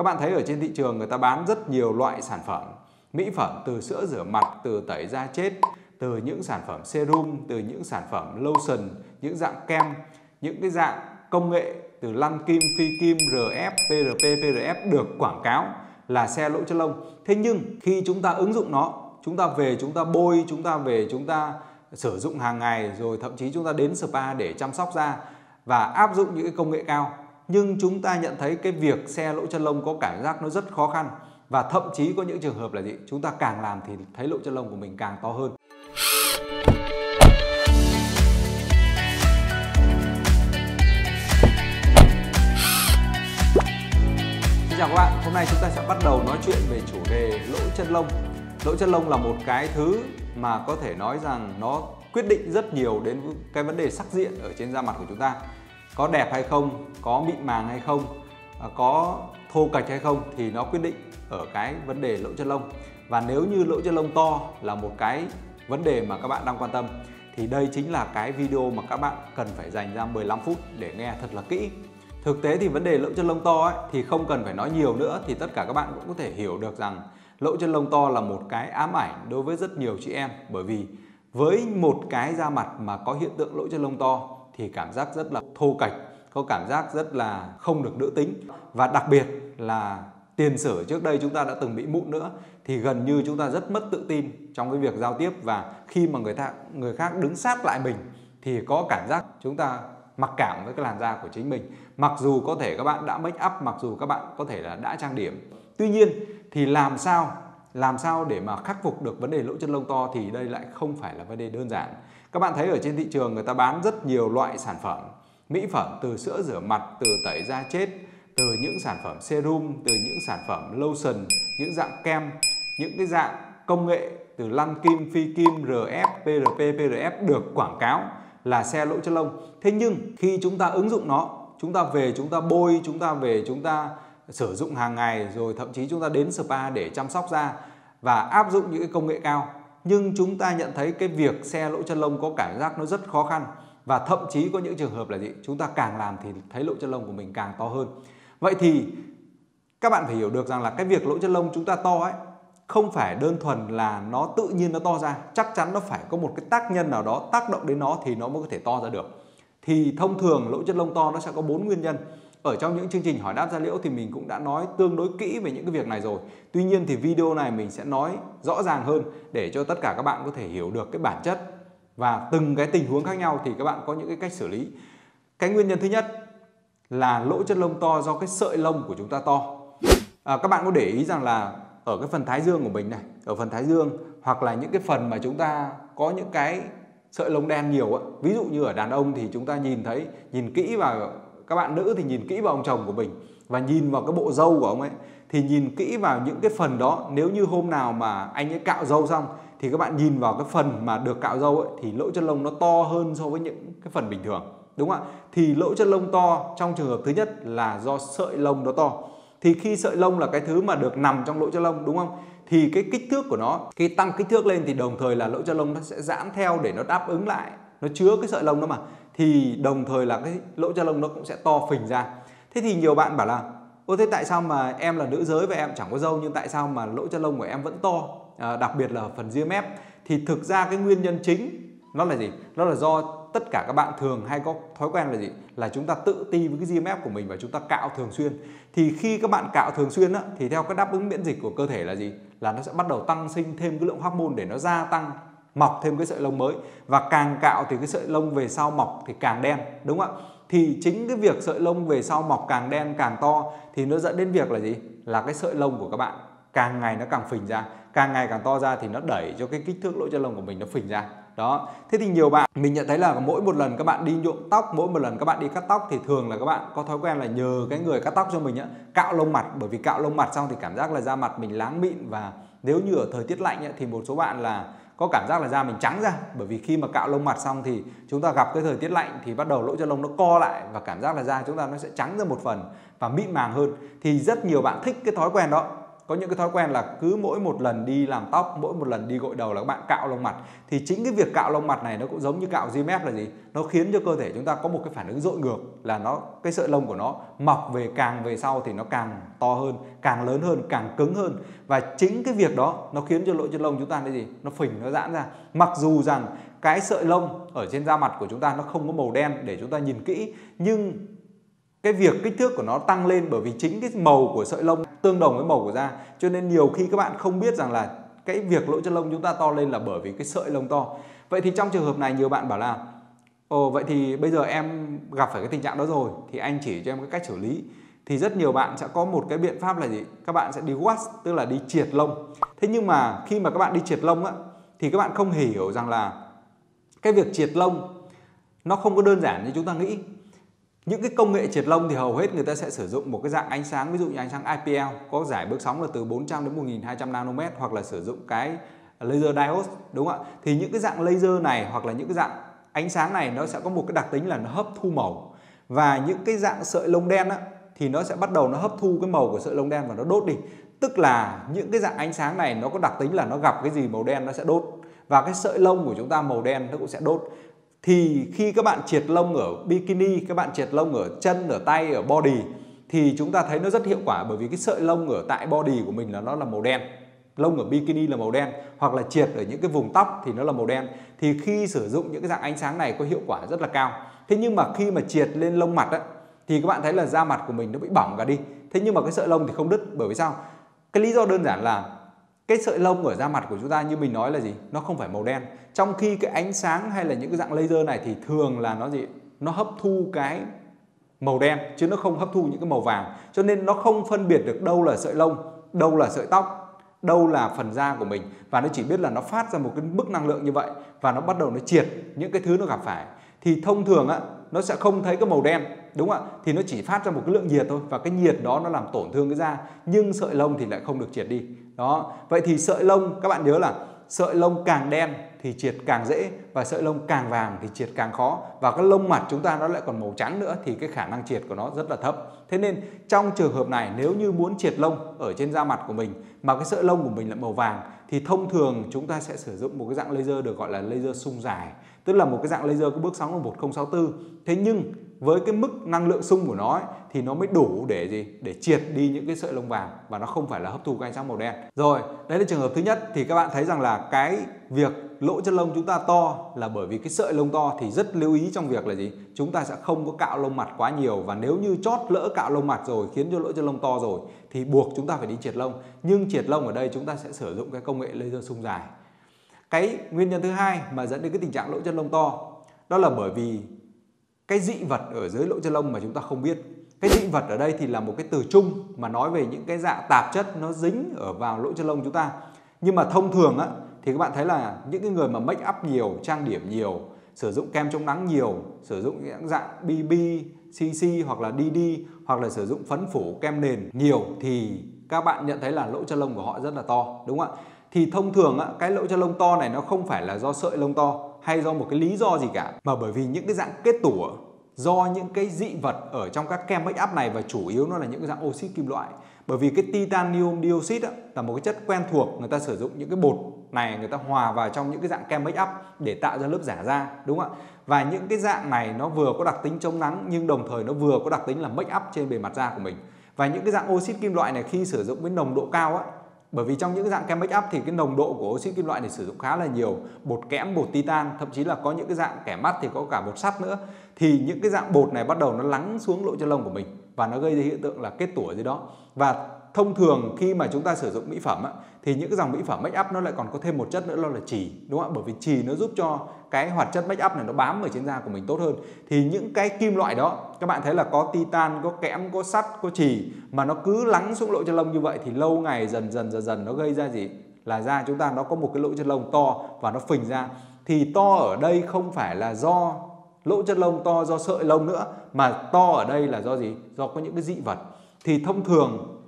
Các bạn thấy ở trên thị trường người ta bán rất nhiều loại sản phẩm mỹ phẩm từ sữa rửa mặt, từ tẩy da chết, từ những sản phẩm serum, từ những sản phẩm lotion, những dạng kem, những cái dạng công nghệ từ lăn kim, phi kim, RF, PRP, PRF được quảng cáo là xe lỗ chân lông. Thế nhưng khi chúng ta ứng dụng nó, chúng ta về chúng ta bôi, chúng ta về chúng ta sử dụng hàng ngày rồi thậm chí chúng ta đến spa để chăm sóc da và áp dụng những cái công nghệ cao nhưng chúng ta nhận thấy cái việc xe lỗ chân lông có cảm giác nó rất khó khăn. Và thậm chí có những trường hợp là gì? Chúng ta càng làm thì thấy lỗ chân lông của mình càng to hơn. Xin chào các bạn, hôm nay chúng ta sẽ bắt đầu nói chuyện về chủ đề lỗ chân lông. Lỗ chân lông là một cái thứ mà có thể nói rằng nó quyết định rất nhiều đến cái vấn đề sắc diện ở trên da mặt của chúng ta có đẹp hay không có mịn màng hay không à, có thô cạch hay không thì nó quyết định ở cái vấn đề lỗ chân lông. Và nếu như lỗ chân lông to là một cái vấn đề mà các bạn đang quan tâm thì đây chính là cái video mà các bạn cần phải dành ra 15 phút để nghe thật là kỹ. Thực tế thì vấn đề lỗ chân lông to ấy, thì không cần phải nói nhiều nữa thì tất cả các bạn cũng có thể hiểu được rằng lỗ chân lông to là một cái ám ảnh đối với rất nhiều chị em. Bởi vì với một cái da mặt mà có hiện tượng lỗ chân lông to thì cảm giác rất là thô cạch có cảm giác rất là không được nữ tính. Và đặc biệt là tiền sử trước đây chúng ta đã từng bị mụn nữa, thì gần như chúng ta rất mất tự tin trong cái việc giao tiếp. Và khi mà người ta người khác đứng sát lại mình, thì có cảm giác chúng ta mặc cảm với cái làn da của chính mình. Mặc dù có thể các bạn đã make up, mặc dù các bạn có thể là đã trang điểm. Tuy nhiên thì làm sao làm sao để mà khắc phục được vấn đề lỗ chân lông to thì đây lại không phải là vấn đề đơn giản các bạn thấy ở trên thị trường người ta bán rất nhiều loại sản phẩm mỹ phẩm từ sữa rửa mặt, từ tẩy da chết, từ những sản phẩm serum, từ những sản phẩm lotion, những dạng kem, những cái dạng công nghệ từ lăn kim, phi kim, RF, PRP, PRF được quảng cáo là xe lỗ chân lông. Thế nhưng khi chúng ta ứng dụng nó, chúng ta về chúng ta bôi, chúng ta về chúng ta sử dụng hàng ngày rồi thậm chí chúng ta đến spa để chăm sóc da và áp dụng những cái công nghệ cao nhưng chúng ta nhận thấy cái việc xe lỗ chân lông có cảm giác nó rất khó khăn. Và thậm chí có những trường hợp là gì? Chúng ta càng làm thì thấy lỗ chân lông của mình càng to hơn. Vậy thì các bạn phải hiểu được rằng là cái việc lỗ chân lông chúng ta to ấy, không phải đơn thuần là nó tự nhiên nó to ra. Chắc chắn nó phải có một cái tác nhân nào đó tác động đến nó thì nó mới có thể to ra được. Thì thông thường lỗ chân lông to nó sẽ có bốn nguyên nhân ở trong những chương trình hỏi đáp gia liễu thì mình cũng đã nói tương đối kỹ về những cái việc này rồi. Tuy nhiên thì video này mình sẽ nói rõ ràng hơn để cho tất cả các bạn có thể hiểu được cái bản chất và từng cái tình huống khác nhau thì các bạn có những cái cách xử lý. Cái nguyên nhân thứ nhất là lỗ chân lông to do cái sợi lông của chúng ta to. À, các bạn có để ý rằng là ở cái phần thái dương của mình này ở phần thái dương hoặc là những cái phần mà chúng ta có những cái sợi lông đen nhiều á ví dụ như ở đàn ông thì chúng ta nhìn thấy nhìn kỹ vào các bạn nữ thì nhìn kỹ vào ông chồng của mình và nhìn vào cái bộ râu của ông ấy, thì nhìn kỹ vào những cái phần đó. Nếu như hôm nào mà anh ấy cạo râu xong thì các bạn nhìn vào cái phần mà được cạo râu ấy, thì lỗ chân lông nó to hơn so với những cái phần bình thường, đúng không ạ? Thì lỗ chân lông to trong trường hợp thứ nhất là do sợi lông nó to. Thì khi sợi lông là cái thứ mà được nằm trong lỗ chân lông, đúng không? Thì cái kích thước của nó khi tăng kích thước lên thì đồng thời là lỗ chân lông nó sẽ giãn theo để nó đáp ứng lại. Nó chứa cái sợi lông đó mà thì đồng thời là cái lỗ chân lông nó cũng sẽ to phình ra. Thế thì nhiều bạn bảo là ô thế tại sao mà em là nữ giới và em chẳng có râu nhưng tại sao mà lỗ chân lông của em vẫn to? À, đặc biệt là phần ria mép thì thực ra cái nguyên nhân chính nó là gì? Nó là do tất cả các bạn thường hay có thói quen là gì? Là chúng ta tự ti với cái ria mép của mình và chúng ta cạo thường xuyên. Thì khi các bạn cạo thường xuyên á, thì theo cái đáp ứng miễn dịch của cơ thể là gì? Là nó sẽ bắt đầu tăng sinh thêm cái lượng hormone để nó gia tăng mọc thêm cái sợi lông mới. Và càng cạo thì cái sợi lông về sau mọc thì càng đen đúng không ạ? Thì chính cái việc sợi lông về sau mọc càng đen càng to thì nó dẫn đến việc là gì? Là cái sợi lông của các bạn càng ngày nó càng phình ra. Càng ngày càng to ra thì nó đẩy cho cái kích thước lỗ chân lông của mình nó phình ra. Đó. Thế thì nhiều bạn mình nhận thấy là mỗi một lần các bạn đi nhuộm tóc mỗi một lần các bạn đi cắt tóc thì thường là các bạn có thói quen là nhờ cái người cắt tóc cho mình á cạo lông mặt. Bởi vì cạo lông mặt xong thì cảm giác là da mặt mình láng mịn. Và nếu như ở thời tiết lạnh ấy, thì một số bạn là có cảm giác là da mình trắng ra. Bởi vì khi mà cạo lông mặt xong thì chúng ta gặp cái thời tiết lạnh thì bắt đầu lỗ chân lông nó co lại và cảm giác là da chúng ta nó sẽ trắng ra một phần và mịn màng hơn. Thì rất nhiều bạn thích cái thói quen đó có những cái thói quen là cứ mỗi một lần đi làm tóc, mỗi một lần đi gội đầu là các bạn cạo lông mặt. Thì chính cái việc cạo lông mặt này nó cũng giống như cạo GMF là gì? Nó khiến cho cơ thể chúng ta có một cái phản ứng dội ngược, là nó, cái sợi lông của nó mọc về càng về sau thì nó càng to hơn, càng lớn hơn, càng cứng hơn. Và chính cái việc đó nó khiến cho lỗ chân lông chúng ta cái gì? Nó phình, nó giãn ra. Mặc dù rằng cái sợi lông ở trên da mặt của chúng ta nó không có màu đen để chúng ta nhìn kỹ, nhưng cái việc kích thước của nó tăng lên bởi vì chính cái màu của sợi lông tương đồng với màu của da. Cho nên nhiều khi các bạn không biết rằng là cái việc lỗ chân lông chúng ta to lên là bởi vì cái sợi lông to. Vậy thì trong trường hợp này nhiều bạn bảo là, ồ, vậy thì bây giờ em gặp phải cái tình trạng đó rồi, thì anh chỉ cho em cái cách xử lý. Thì rất nhiều bạn sẽ có một cái biện pháp là gì? Các bạn sẽ đi wax tức là đi triệt lông. Thế nhưng mà khi mà các bạn đi triệt lông á, thì các bạn không hiểu rằng là cái việc triệt lông nó không có đơn giản như chúng ta nghĩ những cái công nghệ triệt lông thì hầu hết người ta sẽ sử dụng một cái dạng ánh sáng ví dụ như ánh sáng IPL có giải bước sóng là từ 400 đến 1200 nanomet hoặc là sử dụng cái laser diode đúng không ạ? Thì những cái dạng laser này hoặc là những cái dạng ánh sáng này nó sẽ có một cái đặc tính là nó hấp thu màu. Và những cái dạng sợi lông đen á, thì nó sẽ bắt đầu nó hấp thu cái màu của sợi lông đen và nó đốt đi. Tức là những cái dạng ánh sáng này nó có đặc tính là nó gặp cái gì màu đen nó sẽ đốt. Và cái sợi lông của chúng ta màu đen nó cũng sẽ đốt thì khi các bạn triệt lông ở bikini các bạn triệt lông ở chân ở tay ở body thì chúng ta thấy nó rất hiệu quả bởi vì cái sợi lông ở tại body của mình là nó là màu đen. Lông ở bikini là màu đen hoặc là triệt ở những cái vùng tóc thì nó là màu đen. Thì khi sử dụng những cái dạng ánh sáng này có hiệu quả rất là cao. Thế nhưng mà khi mà triệt lên lông mặt á, thì các bạn thấy là da mặt của mình nó bị bỏng cả đi. Thế nhưng mà cái sợi lông thì không đứt bởi vì sao? Cái lý do đơn giản là cái sợi lông ở da mặt của chúng ta như mình nói là gì? Nó không phải màu đen. Trong khi cái ánh sáng hay là những cái dạng laser này thì thường là nó gì? Nó hấp thu cái màu đen, chứ nó không hấp thu những cái màu vàng. Cho nên nó không phân biệt được đâu là sợi lông, đâu là sợi tóc, đâu là phần da của mình. Và nó chỉ biết là nó phát ra một cái mức năng lượng như vậy và nó bắt đầu nó triệt những cái thứ nó gặp phải. Thì thông thường á, nó sẽ không thấy cái màu đen đúng không ạ? Thì nó chỉ phát ra một cái lượng nhiệt thôi và cái nhiệt đó nó làm tổn thương cái da. Nhưng sợi lông thì lại không được triệt đi. Đó. Vậy thì sợi lông, các bạn nhớ là sợi lông càng đen thì triệt càng dễ và sợi lông càng vàng thì triệt càng khó. Và cái lông mặt chúng ta nó lại còn màu trắng nữa thì cái khả năng triệt của nó rất là thấp. Thế nên trong trường hợp này, nếu như muốn triệt lông ở trên da mặt của mình mà cái sợi lông của mình là màu vàng thì thông thường chúng ta sẽ sử dụng một cái dạng laser được gọi là laser sung dài. Tức là một cái dạng laser có bước sóng là 1064 thế nhưng với cái mức năng lượng sung của nó ấy, thì nó mới đủ để gì? Để triệt đi những cái sợi lông vàng và nó không phải là hấp thu cái ánh sáng màu đen. Rồi đấy là trường hợp thứ nhất. Thì các bạn thấy rằng là cái việc lỗ chân lông chúng ta to là bởi vì cái sợi lông to thì rất lưu ý trong việc là gì? Chúng ta sẽ không có cạo lông mặt quá nhiều và nếu như chót lỡ cạo lông mặt rồi khiến cho lỗ chân lông to rồi thì buộc chúng ta phải đi triệt lông. Nhưng triệt lông ở đây chúng ta sẽ sử dụng cái công nghệ laser sung dài. Cái nguyên nhân thứ hai mà dẫn đến cái tình trạng lỗ chân lông to đó là bởi vì cái dị vật ở dưới lỗ chân lông mà chúng ta không biết. Cái dị vật ở đây thì là một cái từ chung mà nói về những cái dạng tạp chất nó dính ở vào lỗ chân lông chúng ta. Nhưng mà thông thường á thì các bạn thấy là những cái người mà make up nhiều trang điểm nhiều sử dụng kem chống nắng nhiều sử dụng những dạng BB CC hoặc là DD hoặc là sử dụng phấn phủ kem nền nhiều thì các bạn nhận thấy là lỗ chân lông của họ rất là to đúng không ạ? Thì thông thường á, cái lỗ chân lông to này nó không phải là do sợi lông to hay do một cái lý do gì cả? Mà bởi vì những cái dạng kết tủa do những cái dị vật ở trong các kem make up này và chủ yếu nó là những cái dạng oxit kim loại. Bởi vì cái titanium dioxide á, là một cái chất quen thuộc người ta sử dụng những cái bột này người ta hòa vào trong những cái dạng kem make up để tạo ra lớp giả da đúng không ạ? Và những cái dạng này nó vừa có đặc tính chống nắng nhưng đồng thời nó vừa có đặc tính là make up trên bề mặt da của mình. Và những cái dạng oxit kim loại này khi sử dụng với nồng độ cao á bởi vì trong những dạng kem make up thì cái nồng độ của oxit kim loại này sử dụng khá là nhiều. Bột kẽm, bột titan, thậm chí là có những cái dạng kẻ mắt thì có cả bột sắt nữa. Thì những cái dạng bột này bắt đầu nó lắng xuống lỗ chân lông của mình và nó gây ra hiện tượng là kết tủa gì đó. Và thông thường khi mà chúng ta sử dụng mỹ phẩm á, thì những cái dòng mỹ phẩm make up nó lại còn có thêm một chất nữa đó là chì đúng không ạ? Bởi vì chì nó giúp cho cái hoạt chất make up này nó bám ở trên da của mình tốt hơn. Thì những cái kim loại đó các bạn thấy là có titan có kẽm có sắt có chì mà nó cứ lắng xuống lỗ chân lông như vậy thì lâu ngày dần dần dần dần nó gây ra gì? Là da chúng ta nó có một cái lỗ chân lông to và nó phình ra. Thì to ở đây không phải là do lỗ chân lông to do sợi lông nữa mà to ở đây là do gì? Do có những cái dị vật. Thì thông thường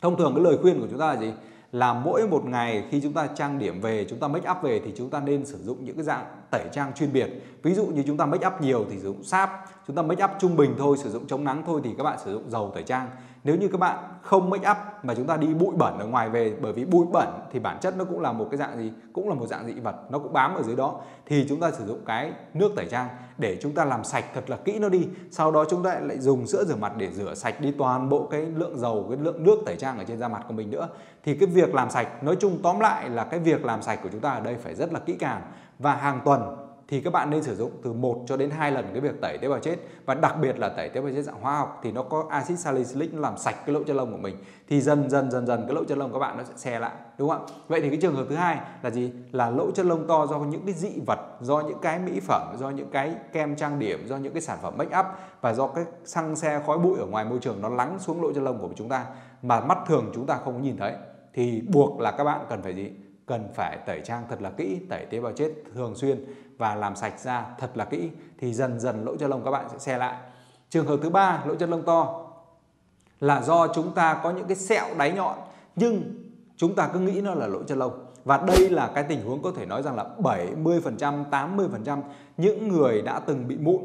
thông thường cái lời khuyên của chúng ta là gì? Là mỗi một ngày khi chúng ta trang điểm về, chúng ta make up về thì chúng ta nên sử dụng những cái dạng tẩy trang chuyên biệt. Ví dụ như chúng ta make up nhiều thì sử dụng sáp, chúng ta make up trung bình thôi, sử dụng chống nắng thôi thì các bạn sử dụng dầu tẩy trang nếu như các bạn không make up mà chúng ta đi bụi bẩn ở ngoài về bởi vì bụi bẩn thì bản chất nó cũng là một cái dạng gì? Cũng là một dạng dị vật, nó cũng bám ở dưới đó. Thì chúng ta sử dụng cái nước tẩy trang để chúng ta làm sạch thật là kỹ nó đi. Sau đó chúng ta lại dùng sữa rửa mặt để rửa sạch đi toàn bộ cái lượng dầu, cái lượng nước tẩy trang ở trên da mặt của mình nữa. Thì cái việc làm sạch, nói chung tóm lại là cái việc làm sạch của chúng ta ở đây phải rất là kỹ càng và hàng tuần thì các bạn nên sử dụng từ 1 cho đến 2 lần cái việc tẩy tế bào chết. Và đặc biệt là tẩy tế bào chết dạng hóa học thì nó có axit salicylic, nó làm sạch cái lỗ chân lông của mình. Thì dần dần dần dần cái lỗ chân lông của các bạn nó sẽ xe lại, đúng không ạ? Vậy thì cái trường hợp thứ hai là gì? Là lỗ chân lông to do những cái dị vật, do những cái mỹ phẩm, do những cái kem trang điểm, do những cái sản phẩm make up và do cái xăng xe khói bụi ở ngoài môi trường nó lắng xuống lỗ chân lông của chúng ta mà mắt thường chúng ta không nhìn thấy thì buộc là các bạn cần phải gì? Cần phải tẩy trang thật là kỹ, tẩy tế bào chết thường xuyên và làm sạch da thật là kỹ thì dần dần lỗ chân lông các bạn sẽ xe lại. Trường hợp thứ ba, lỗ chân lông to là do chúng ta có những cái sẹo đáy nhọn, nhưng chúng ta cứ nghĩ nó là lỗ chân lông. Và đây là cái tình huống có thể nói rằng là 70% 80% những người đã từng bị mụn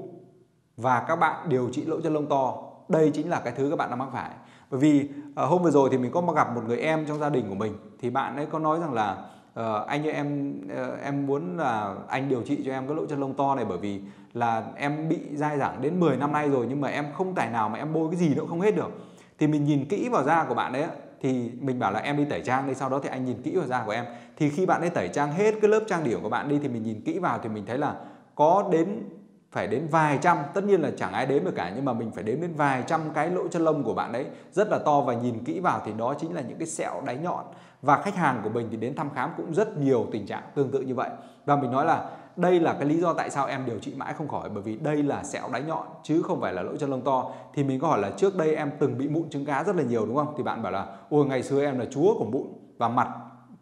và các bạn điều trị lỗ chân lông to. Đây chính là cái thứ các bạn đang mắc phải bởi vì uh, hôm vừa rồi thì mình có gặp một người em trong gia đình của mình. Thì bạn ấy có nói rằng là uh, anh ơi em uh, em muốn là anh điều trị cho em cái lỗ chân lông to này bởi vì là em bị dai dẳng đến 10 năm nay rồi nhưng mà em không tài nào mà em bôi cái gì nữa không hết được. Thì mình nhìn kỹ vào da của bạn ấy thì mình bảo là em đi tẩy trang đi sau đó thì anh nhìn kỹ vào da của em. Thì khi bạn ấy tẩy trang hết cái lớp trang điểm của bạn đi thì mình nhìn kỹ vào thì mình thấy là có đến phải đến vài trăm tất nhiên là chẳng ai đếm được cả nhưng mà mình phải đếm đến vài trăm cái lỗ chân lông của bạn đấy rất là to và nhìn kỹ vào thì đó chính là những cái sẹo đáy nhọn. Và khách hàng của mình thì đến thăm khám cũng rất nhiều tình trạng tương tự như vậy. Và mình nói là đây là cái lý do tại sao em điều trị mãi không khỏi bởi vì đây là sẹo đáy nhọn chứ không phải là lỗ chân lông to. Thì mình có hỏi là trước đây em từng bị mụn trứng cá rất là nhiều đúng không? Thì bạn bảo là ôi ngày xưa em là chúa của mụn và mặt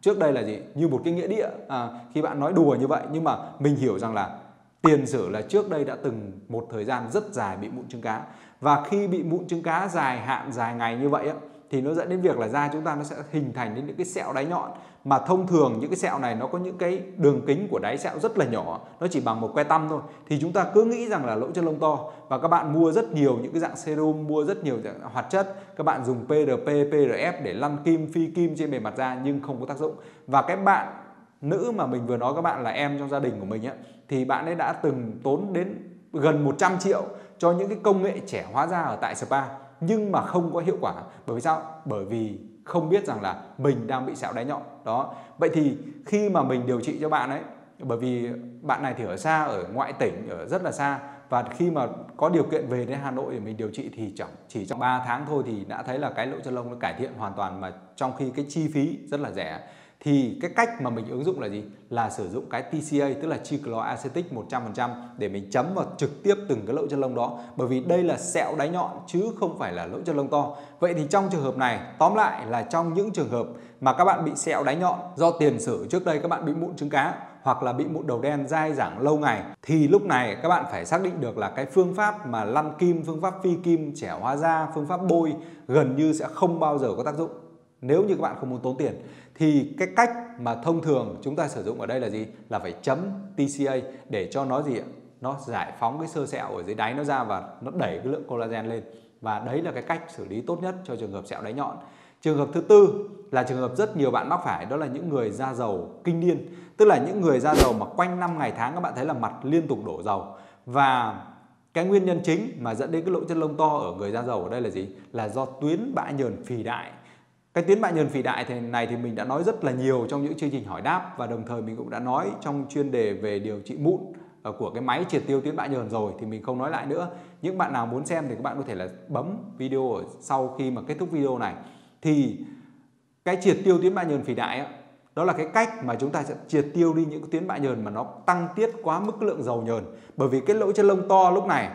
trước đây là gì? Như một cái nghĩa địa. À, khi bạn nói đùa như vậy nhưng mà mình hiểu rằng là tiền sử là trước đây đã từng một thời gian rất dài bị mụn trứng cá. Và khi bị mụn trứng cá dài hạn dài ngày như vậy á, thì nó dẫn đến việc là da chúng ta nó sẽ hình thành đến những cái sẹo đáy nhọn. Mà thông thường những cái sẹo này nó có những cái đường kính của đáy sẹo rất là nhỏ nó chỉ bằng một que tăm thôi. Thì chúng ta cứ nghĩ rằng là lỗ chân lông to. Và các bạn mua rất nhiều những cái dạng serum mua rất nhiều dạng hoạt chất. Các bạn dùng PRP, PRF để lăn kim, phi kim trên bề mặt da nhưng không có tác dụng. Và cái bạn nữ mà mình vừa nói các bạn là em trong gia đình của mình á thì bạn ấy đã từng tốn đến gần 100 triệu cho những cái công nghệ trẻ hóa da ở tại spa, nhưng mà không có hiệu quả. Bởi vì sao? Bởi vì không biết rằng là mình đang bị sẹo đáy nhọn. Đó. Vậy thì khi mà mình điều trị cho bạn ấy, bởi vì bạn này thì ở xa, ở ngoại tỉnh, ở rất là xa, và khi mà có điều kiện về đến Hà Nội để mình điều trị thì chẳng, chỉ trong 3 tháng thôi thì đã thấy là cái lỗ chân lông nó cải thiện hoàn toàn, mà trong khi cái chi phí rất là rẻ thì cái cách mà mình ứng dụng là gì? Là sử dụng cái TCA tức là tricloacetic 100% để mình chấm vào trực tiếp từng cái lỗ chân lông đó bởi vì đây là sẹo đáy nhọn chứ không phải là lỗ chân lông to. Vậy thì trong trường hợp này tóm lại là trong những trường hợp mà các bạn bị sẹo đáy nhọn do tiền sử trước đây các bạn bị mụn trứng cá hoặc là bị mụn đầu đen dai dẳng lâu ngày thì lúc này các bạn phải xác định được là cái phương pháp mà lăn kim, phương pháp phi kim, trẻ hóa da, phương pháp bôi gần như sẽ không bao giờ có tác dụng nếu như các bạn không muốn tốn tiền thì cái cách mà thông thường chúng ta sử dụng ở đây là gì? Là phải chấm TCA để cho nó gì ạ? Nó giải phóng cái sơ sẹo ở dưới đáy nó ra và nó đẩy cái lượng collagen lên. Và đấy là cái cách xử lý tốt nhất cho trường hợp sẹo đáy nhọn. Trường hợp thứ tư là trường hợp rất nhiều bạn mắc phải, đó là những người da dầu kinh niên tức là những người da dầu mà quanh năm ngày tháng, các bạn thấy là mặt liên tục đổ dầu. Và cái nguyên nhân chính mà dẫn đến cái lỗ chân lông to ở người da dầu ở đây là gì? Là do tuyến bã nhờn phì đại cái tuyến bại nhờn phì đại thì này thì mình đã nói rất là nhiều trong những chương trình hỏi đáp và đồng thời mình cũng đã nói trong chuyên đề về điều trị mụn ờ, của cái máy triệt tiêu tuyến bại nhờn rồi thì mình không nói lại nữa. Những bạn nào muốn xem thì các bạn có thể là bấm video ở sau khi mà kết thúc video này. Thì cái triệt tiêu tuyến bại nhờn phì đại đó, đó là cái cách mà chúng ta sẽ triệt tiêu đi những tuyến bại nhờn mà nó tăng tiết quá mức lượng dầu nhờn. Bởi vì cái lỗ chân lông to lúc này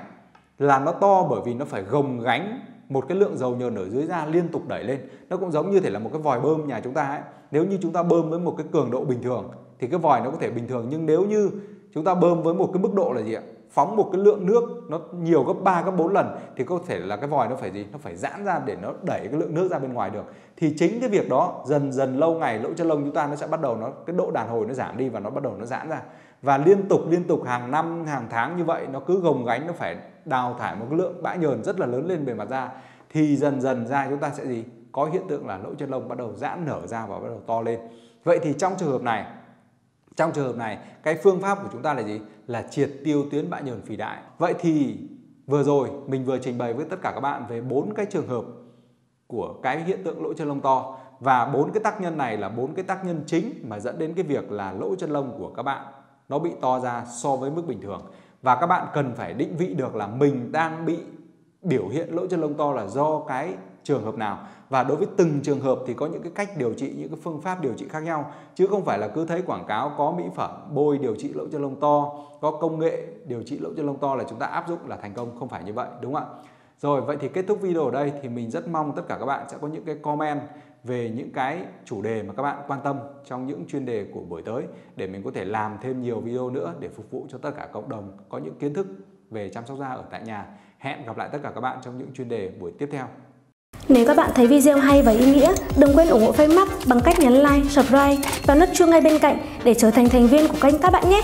là nó to bởi vì nó phải gồng gánh một cái lượng dầu nhờn ở dưới da liên tục đẩy lên. Nó cũng giống như thể là một cái vòi bơm nhà chúng ta ấy. Nếu như chúng ta bơm với một cái cường độ bình thường, thì cái vòi nó có thể bình thường. Nhưng nếu như chúng ta bơm với một cái mức độ là gì ạ? Phóng một cái lượng nước nó nhiều gấp 3 gấp 4 lần, thì có thể là cái vòi nó phải gì? Nó phải giãn ra để nó đẩy cái lượng nước ra bên ngoài được. Thì chính cái việc đó dần dần lâu ngày, lỗ chân lông chúng ta nó sẽ bắt đầu nó, cái độ đàn hồi nó giảm đi và nó bắt đầu nó giãn ra và liên tục liên tục hàng năm, hàng tháng như vậy, nó cứ gồng gánh, nó phải đào thải một cái lượng bã nhờn rất là lớn lên bề mặt da. Thì dần dần da chúng ta sẽ gì? Có hiện tượng là lỗ chân lông bắt đầu giãn nở ra và bắt đầu to lên. Vậy thì trong trường hợp này, trong trường hợp này, cái phương pháp của chúng ta là gì? Là triệt tiêu tuyến bã nhờn phì đại. Vậy thì vừa rồi mình vừa trình bày với tất cả các bạn về bốn cái trường hợp của cái hiện tượng lỗ chân lông to. Và bốn cái tác nhân này là bốn cái tác nhân chính mà dẫn đến cái việc là lỗ chân lông của các bạn nó bị to ra so với mức bình thường. Và các bạn cần phải định vị được là mình đang bị biểu hiện lỗ chân lông to là do cái trường hợp nào. Và đối với từng trường hợp thì có những cái cách điều trị, những cái phương pháp điều trị khác nhau. Chứ không phải là cứ thấy quảng cáo có mỹ phẩm bôi điều trị lỗ chân lông to, có công nghệ điều trị lỗ chân lông to là chúng ta áp dụng là thành công. Không phải như vậy, đúng không ạ? Rồi, vậy thì kết thúc video ở đây thì mình rất mong tất cả các bạn sẽ có những cái comment về những cái chủ đề mà các bạn quan tâm trong những chuyên đề của buổi tới để mình có thể làm thêm nhiều video nữa để phục vụ cho tất cả cộng đồng có những kiến thức về chăm sóc da ở tại nhà. Hẹn gặp lại tất cả các bạn trong những chuyên đề buổi tiếp theo. Nếu các bạn thấy video hay và ý nghĩa, đừng quên ủng hộ Face bằng cách nhấn like, subscribe và nút chuông ngay bên cạnh để trở thành thành viên của kênh các bạn nhé.